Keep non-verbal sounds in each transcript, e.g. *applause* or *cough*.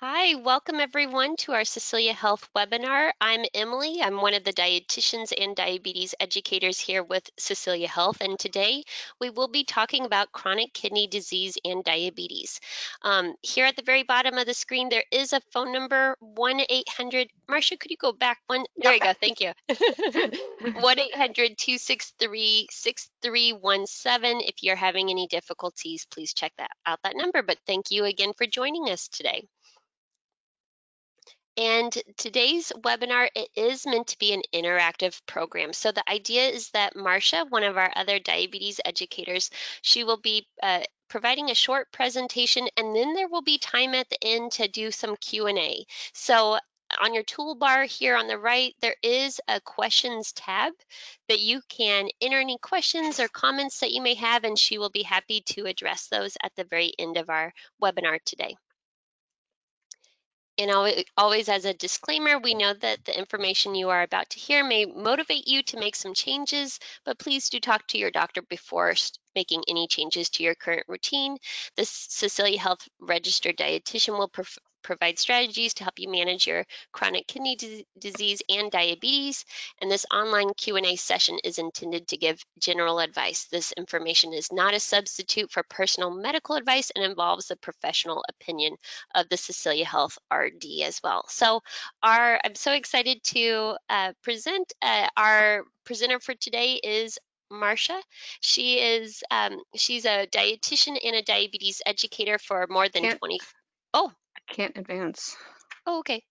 Hi, welcome everyone to our Cecelia Health webinar. I'm Emily. I'm one of the dietitians and diabetes educators here with Cecelia Health, and today we will be talking about chronic kidney disease and diabetes. Um, here at the very bottom of the screen, there is a phone number, 1-800, Marcia, could you go back one? There you go, thank you. *laughs* 1-800-263-6317. If you're having any difficulties, please check that out that number, but thank you again for joining us today. And today's webinar, it is meant to be an interactive program. So the idea is that Marcia, one of our other diabetes educators, she will be uh, providing a short presentation and then there will be time at the end to do some Q&A. So on your toolbar here on the right, there is a questions tab that you can enter any questions or comments that you may have and she will be happy to address those at the very end of our webinar today. And always as a disclaimer, we know that the information you are about to hear may motivate you to make some changes, but please do talk to your doctor before making any changes to your current routine. The Cecelia Health registered dietitian will provide strategies to help you manage your chronic kidney disease and diabetes. And this online Q&A session is intended to give general advice. This information is not a substitute for personal medical advice and involves the professional opinion of the Cecelia Health RD as well. So our, I'm so excited to uh, present uh, our presenter for today is Marcia. She is um, she's a dietitian and a diabetes educator for more than Can't, 20. Oh, can't advance. Oh, okay.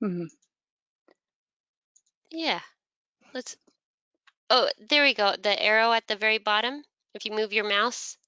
hmm Yeah. Let's. Oh, there we go. The arrow at the very bottom. If you move your mouse.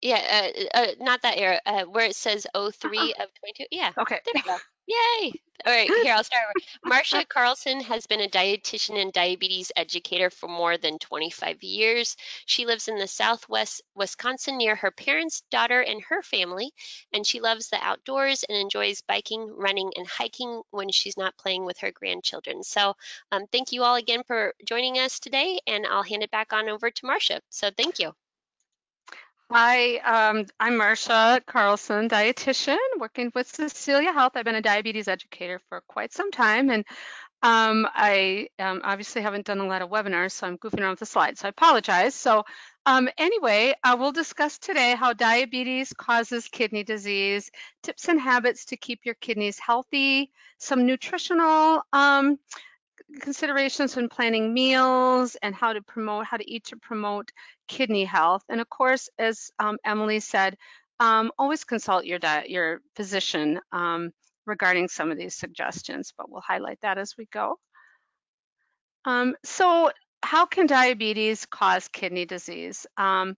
Yeah, uh, uh, not that arrow. Uh, where it says 03 of 22. Yeah. Okay. There we go. Yay! All right, here, I'll start. *laughs* Marcia Carlson has been a dietitian and diabetes educator for more than 25 years. She lives in the southwest Wisconsin near her parents, daughter, and her family, and she loves the outdoors and enjoys biking, running, and hiking when she's not playing with her grandchildren. So um, thank you all again for joining us today, and I'll hand it back on over to Marcia. So thank you. Hi, um, I'm Marcia Carlson, dietitian, working with Cecelia Health. I've been a diabetes educator for quite some time, and um, I um, obviously haven't done a lot of webinars, so I'm goofing around with the slides, so I apologize. So um, anyway, uh, we'll discuss today how diabetes causes kidney disease, tips and habits to keep your kidneys healthy, some nutritional um, considerations when planning meals and how to promote, how to eat to promote kidney health. And of course, as um, Emily said, um, always consult your diet, your physician um, regarding some of these suggestions, but we'll highlight that as we go. Um, so how can diabetes cause kidney disease? Um,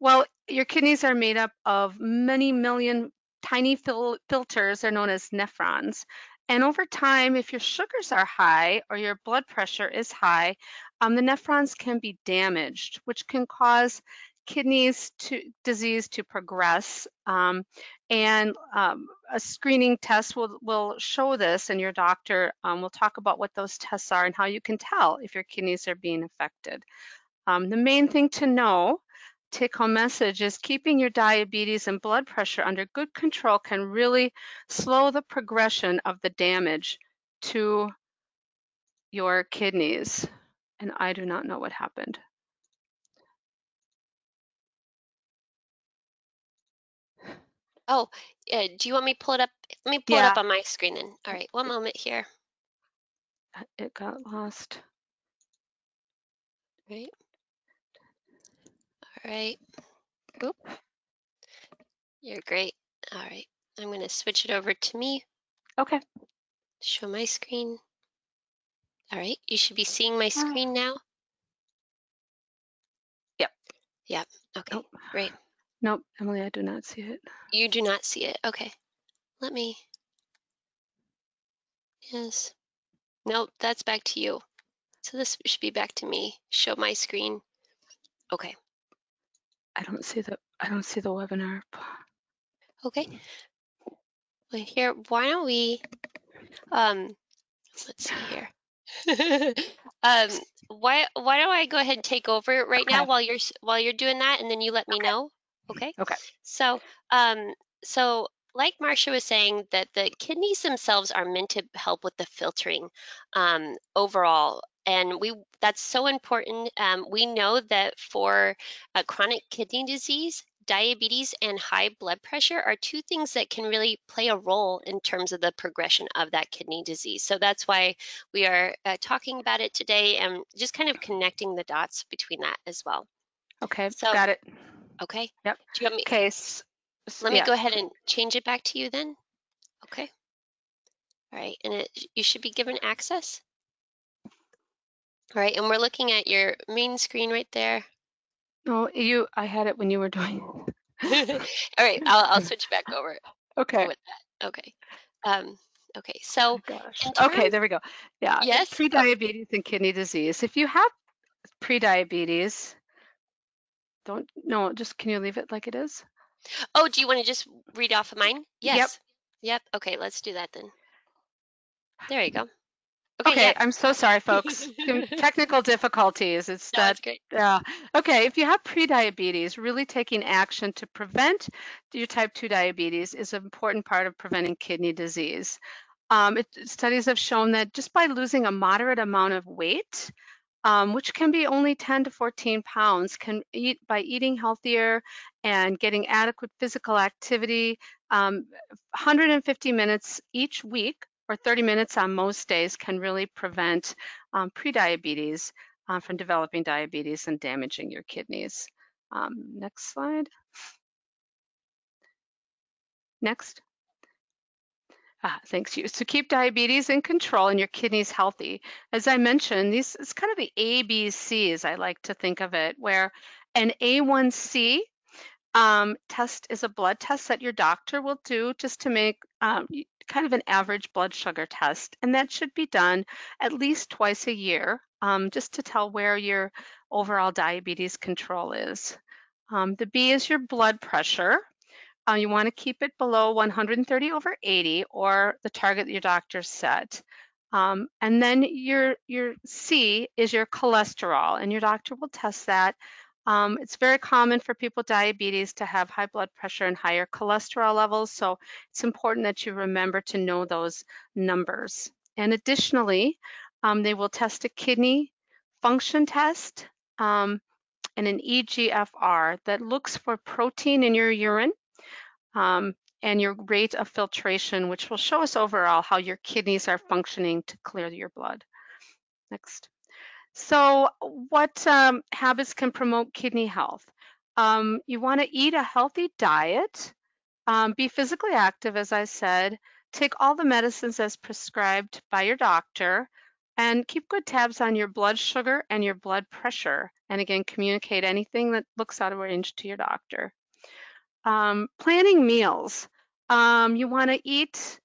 well, your kidneys are made up of many million tiny fil filters, they're known as nephrons. And over time, if your sugars are high or your blood pressure is high, um, the nephrons can be damaged, which can cause kidneys to disease to progress. Um, and um, a screening test will, will show this, and your doctor um, will talk about what those tests are and how you can tell if your kidneys are being affected. Um, the main thing to know take home message is keeping your diabetes and blood pressure under good control can really slow the progression of the damage to your kidneys. And I do not know what happened. Oh, uh, do you want me to pull it up? Let me pull yeah. it up on my screen then. All right, one moment here. It got lost. Right. All right. Oop. You're great. All right. I'm going to switch it over to me. Okay. Show my screen. All right. You should be seeing my ah. screen now. Yep. Yep. Okay. Nope. Great. Nope, Emily, I do not see it. You do not see it. Okay. Let me. Yes. Nope, that's back to you. So this should be back to me. Show my screen. Okay. I don't see the I don't see the webinar. Okay. Well, here, why don't we, um, let's see here. *laughs* um, why why don't I go ahead and take over right okay. now while you're while you're doing that, and then you let me know. Okay. Okay. So, um, so like Marcia was saying, that the kidneys themselves are meant to help with the filtering um, overall. And we that's so important. Um, we know that for a chronic kidney disease, diabetes and high blood pressure are two things that can really play a role in terms of the progression of that kidney disease. So that's why we are uh, talking about it today and just kind of connecting the dots between that as well. Okay, so, got it. Okay. Yep. Do you want me? Okay. Let me go ahead and change it back to you then. Okay. All right, and it, you should be given access. All right, and we're looking at your main screen right there. No, you. I had it when you were doing. *laughs* All right, I'll, I'll switch back *laughs* over. Okay. Okay. Um, okay. So. Oh, okay, there we go. Yeah. Yes. Pre-diabetes and kidney disease. If you have pre-diabetes, don't no. Just can you leave it like it is? Oh, do you want to just read off of mine? Yes. Yep. Yep. Okay, let's do that then. There you go. Okay, okay yeah. I'm so sorry, folks. *laughs* Technical difficulties. It's no, that. Yeah. Okay, if you have prediabetes, really taking action to prevent your type 2 diabetes is an important part of preventing kidney disease. Um, it, studies have shown that just by losing a moderate amount of weight, um, which can be only 10 to 14 pounds, can eat by eating healthier and getting adequate physical activity. Um, 150 minutes each week or 30 minutes on most days can really prevent um, prediabetes uh, from developing diabetes and damaging your kidneys. Um, next slide. Next. Ah, thanks you. So keep diabetes in control and your kidneys healthy. As I mentioned, these is kind of the ABCs I like to think of it, where an A1C um, test is a blood test that your doctor will do just to make um, kind of an average blood sugar test, and that should be done at least twice a year, um, just to tell where your overall diabetes control is. Um, the B is your blood pressure. Uh, you want to keep it below 130 over 80 or the target that your doctor set. Um, and then your, your C is your cholesterol, and your doctor will test that. Um, it's very common for people with diabetes to have high blood pressure and higher cholesterol levels, so it's important that you remember to know those numbers. And additionally, um, they will test a kidney function test um, and an EGFR that looks for protein in your urine um, and your rate of filtration, which will show us overall how your kidneys are functioning to clear your blood. Next. So what um, habits can promote kidney health? Um, you want to eat a healthy diet, um, be physically active, as I said, take all the medicines as prescribed by your doctor, and keep good tabs on your blood sugar and your blood pressure. And again, communicate anything that looks out of range to your doctor. Um, planning meals. Um, you want to eat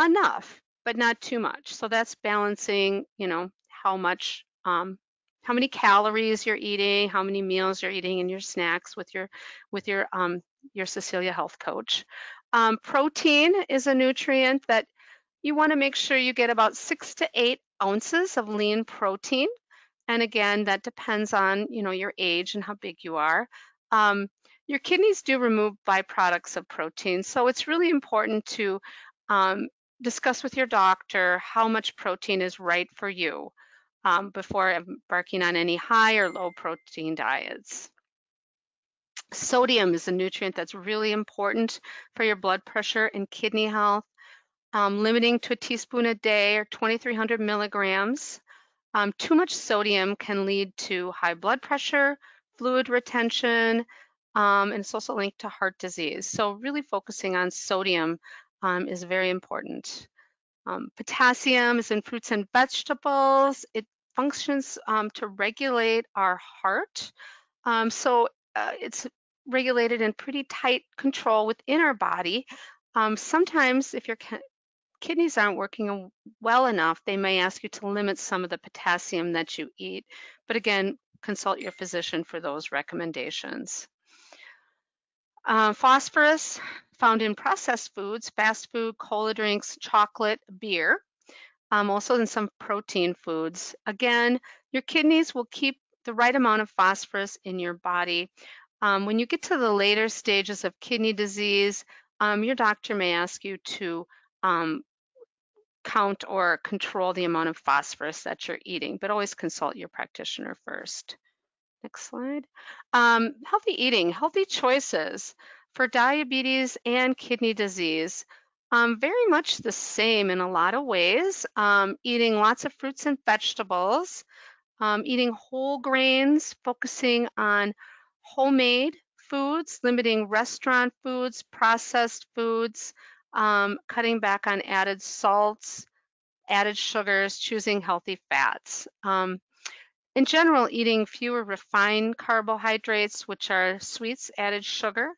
enough, but not too much. So that's balancing, you know, how much, um, how many calories you're eating, how many meals you're eating in your snacks with your, with your, um, your Cecelia Health Coach. Um, protein is a nutrient that you want to make sure you get about six to eight ounces of lean protein. And again, that depends on, you know, your age and how big you are. Um, your kidneys do remove byproducts of protein, so it's really important to um, discuss with your doctor how much protein is right for you um, before embarking on any high or low protein diets. Sodium is a nutrient that's really important for your blood pressure and kidney health. Um, limiting to a teaspoon a day or 2,300 milligrams. Um, too much sodium can lead to high blood pressure, fluid retention, um, and it's also linked to heart disease. So really focusing on sodium um, is very important. Um, potassium is in fruits and vegetables. It functions um, to regulate our heart. Um, so uh, it's regulated in pretty tight control within our body. Um, sometimes if your kidneys aren't working well enough, they may ask you to limit some of the potassium that you eat. But again, consult your physician for those recommendations. Uh, phosphorus found in processed foods, fast food, cola drinks, chocolate, beer, um, also in some protein foods. Again, your kidneys will keep the right amount of phosphorus in your body. Um, when you get to the later stages of kidney disease, um, your doctor may ask you to um, count or control the amount of phosphorus that you're eating, but always consult your practitioner first. Next slide. Um, healthy eating, healthy choices for diabetes and kidney disease. Um, very much the same in a lot of ways. Um, eating lots of fruits and vegetables, um, eating whole grains, focusing on homemade foods, limiting restaurant foods, processed foods, um, cutting back on added salts, added sugars, choosing healthy fats. Um, in general, eating fewer refined carbohydrates, which are sweets, added sugar,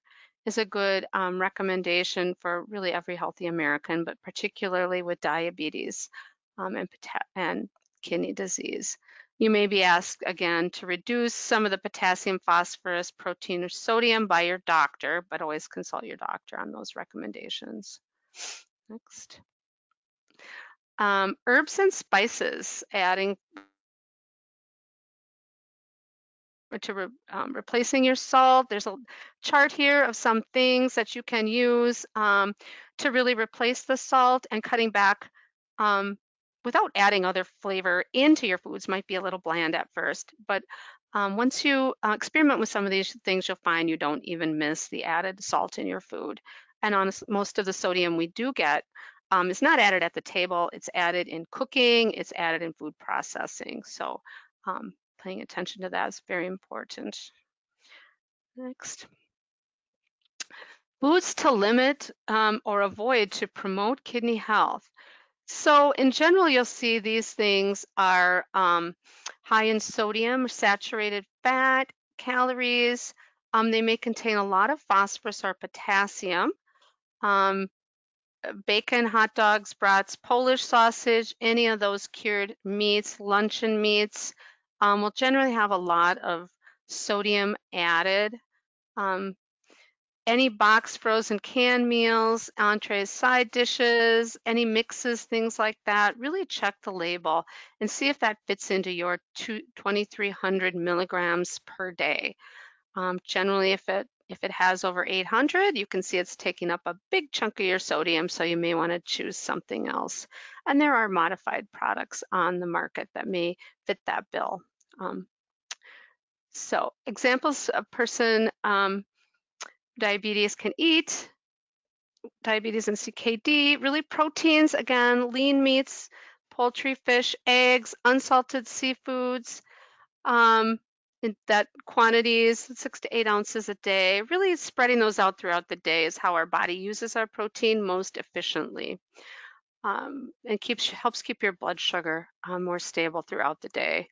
is a good um, recommendation for really every healthy American, but particularly with diabetes um, and, and kidney disease. You may be asked again to reduce some of the potassium, phosphorus, protein, or sodium by your doctor, but always consult your doctor on those recommendations. Next. Um, herbs and spices, adding to re, um, replacing your salt. There's a chart here of some things that you can use um, to really replace the salt and cutting back um, without adding other flavor into your foods might be a little bland at first, but um, once you uh, experiment with some of these things, you'll find you don't even miss the added salt in your food. And most of the sodium we do get um, is not added at the table. It's added in cooking. It's added in food processing. So um, paying attention to that is very important. Next. Foods to limit um, or avoid to promote kidney health. So in general, you'll see these things are um, high in sodium, saturated fat, calories. Um, they may contain a lot of phosphorus or potassium. Um, bacon, hot dogs, brats, Polish sausage, any of those cured meats, luncheon meats, um, will generally have a lot of sodium added. Um, any box frozen canned meals, entrees, side dishes, any mixes, things like that, really check the label and see if that fits into your 2,300 milligrams per day. Um, generally, if it if it has over 800, you can see it's taking up a big chunk of your sodium, so you may want to choose something else. And there are modified products on the market that may fit that bill. Um, so examples a person um, diabetes can eat, diabetes and CKD, really proteins, again, lean meats, poultry, fish, eggs, unsalted seafoods, um, that quantities, six to eight ounces a day, really spreading those out throughout the day is how our body uses our protein most efficiently. Um, and keeps helps keep your blood sugar uh, more stable throughout the day.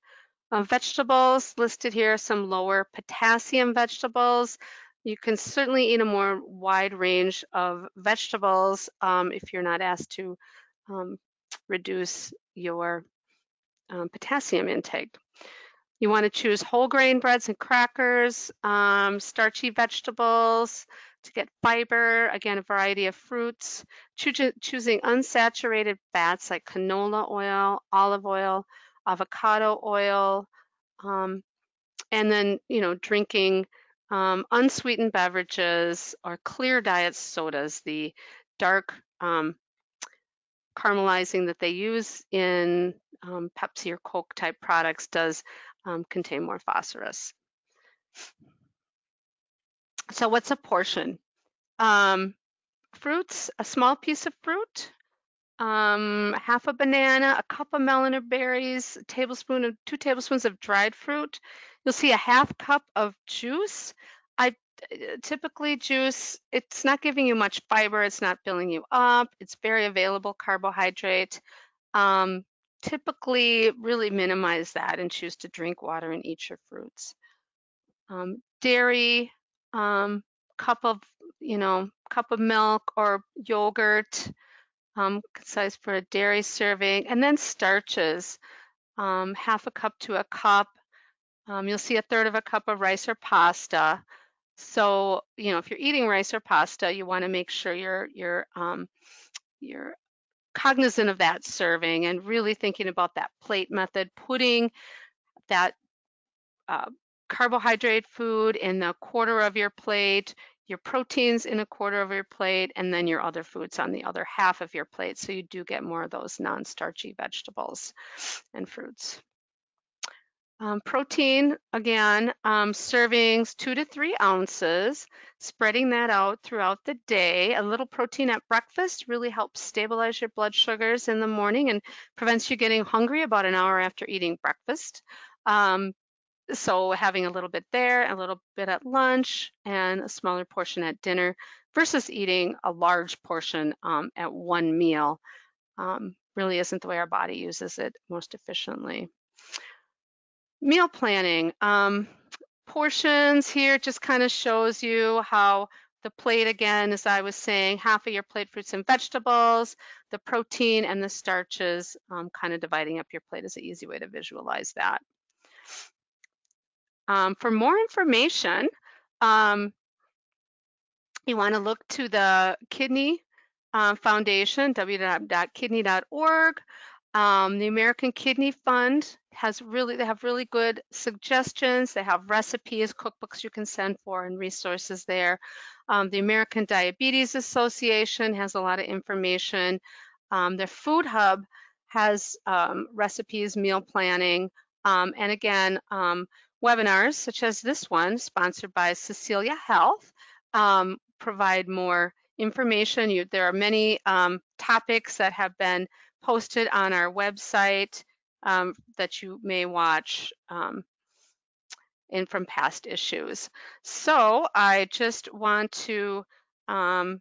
Uh, vegetables listed here, some lower potassium vegetables. You can certainly eat a more wide range of vegetables um, if you're not asked to um, reduce your um, potassium intake. You want to choose whole grain breads and crackers, um, starchy vegetables to get fiber, again, a variety of fruits, Choo choosing unsaturated fats like canola oil, olive oil, avocado oil, um, and then, you know, drinking um, unsweetened beverages or clear diet sodas, the dark um, caramelizing that they use in um, Pepsi or Coke type products does um, contain more phosphorus. So what's a portion? Um, fruits, a small piece of fruit, um, half a banana, a cup of melon or berries, a tablespoon of two tablespoons of dried fruit. You'll see a half cup of juice. I typically juice, it's not giving you much fiber, it's not filling you up, it's very available carbohydrate. Um, typically really minimize that and choose to drink water and eat your fruits. Um, dairy, um, cup of, you know, cup of milk or yogurt, um, size for a dairy serving, and then starches, um, half a cup to a cup. Um, you'll see a third of a cup of rice or pasta. So, you know, if you're eating rice or pasta, you want to make sure you're you're um, you're cognizant of that serving and really thinking about that plate method, putting that uh, carbohydrate food in the quarter of your plate, your proteins in a quarter of your plate and then your other foods on the other half of your plate. So you do get more of those non-starchy vegetables and fruits. Um, protein, again, um, servings two to three ounces, spreading that out throughout the day. A little protein at breakfast really helps stabilize your blood sugars in the morning and prevents you getting hungry about an hour after eating breakfast. Um, so having a little bit there, a little bit at lunch, and a smaller portion at dinner versus eating a large portion um, at one meal um, really isn't the way our body uses it most efficiently. Meal planning. Um, portions here just kind of shows you how the plate again, as I was saying, half of your plate fruits and vegetables, the protein and the starches, um, kind of dividing up your plate is an easy way to visualize that. Um, for more information, um, you want to look to the Kidney uh, Foundation, www.kidney.org. Um, the American Kidney Fund has really, they have really good suggestions. They have recipes, cookbooks you can send for, and resources there. Um, the American Diabetes Association has a lot of information. Um, their Food Hub has um, recipes, meal planning, um, and again, um, webinars such as this one, sponsored by Cecelia Health, provide more information. You, there are many topics that have been posted on our website um, that you may watch um, in from past issues. So I just want to um,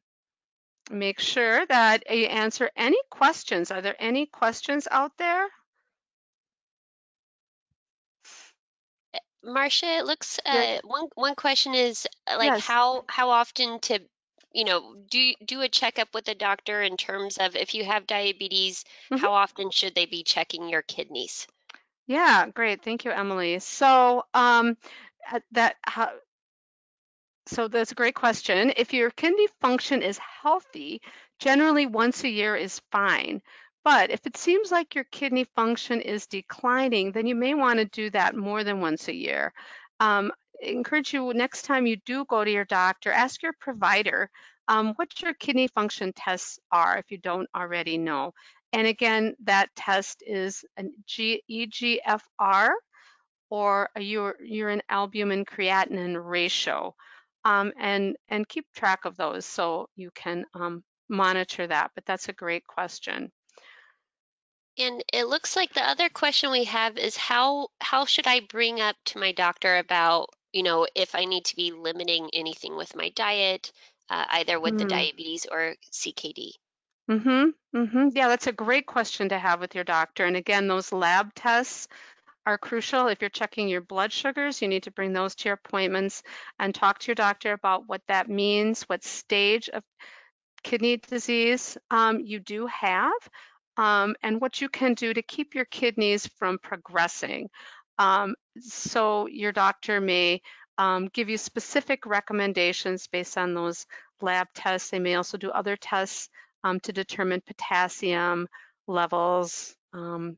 make sure that I answer any questions. Are there any questions out there? Marcia, it looks uh, one one question is uh, like Yes. how how often to you know do do a checkup with a doctor in terms of if you have diabetes, Mhm. how often should they be checking your kidneys? Yeah, great. Thank you, Emily. So um, that how, so that's a great question. If your kidney function is healthy, generally once a year is fine. But if it seems like your kidney function is declining, then you may want to do that more than once a year. Um, encourage you next time you do go to your doctor, ask your provider um, what your kidney function tests are if you don't already know. And again, that test is an G EGFR or a urine albumin creatinine ratio. Um, and, and keep track of those so you can um, monitor that. But that's a great question. And it looks like the other question we have is how how should I bring up to my doctor about, you know, if I need to be limiting anything with my diet, uh, either with the Mm. diabetes or CKD? Mm-hmm. Mm-hmm. Yeah, that's a great question to have with your doctor. And again, those lab tests are crucial. If you're checking your blood sugars, you need to bring those to your appointments and talk to your doctor about what that means, what stage of kidney disease um, you do have, um, and what you can do to keep your kidneys from progressing. Um, so your doctor may um, give you specific recommendations based on those lab tests. They may also do other tests um, to determine potassium levels um,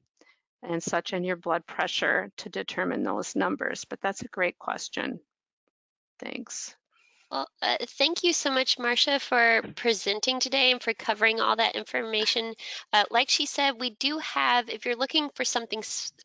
and such and your blood pressure to determine those numbers. But that's a great question. Thanks. Well, uh, thank you so much, Marcia, for presenting today and for covering all that information. Uh, like she said, we do have, if you're looking for something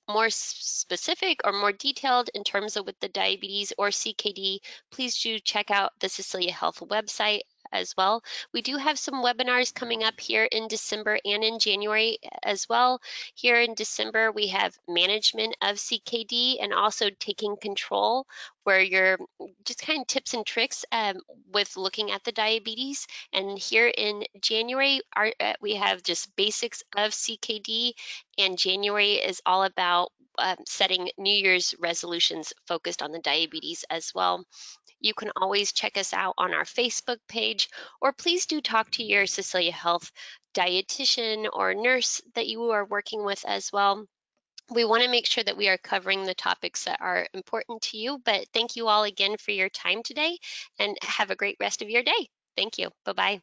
more specific or more detailed in terms of with the diabetes or CKD, please do check out the Cecelia Health website as well. We do have some webinars coming up here in December and in January as well. Here in December, we have management of CKD and also taking control where you're just kind of tips and tricks um, with looking at the diabetes. And here in January, our, uh, we have just basics of CKD and January is all about um, setting New Year's resolutions focused on the diabetes as well. You can always check us out on our Facebook page, or please do talk to your Cecelia Health dietitian or nurse that you are working with as well. We want to make sure that we are covering the topics that are important to you, but thank you all again for your time today and have a great rest of your day. Thank you. Bye-bye.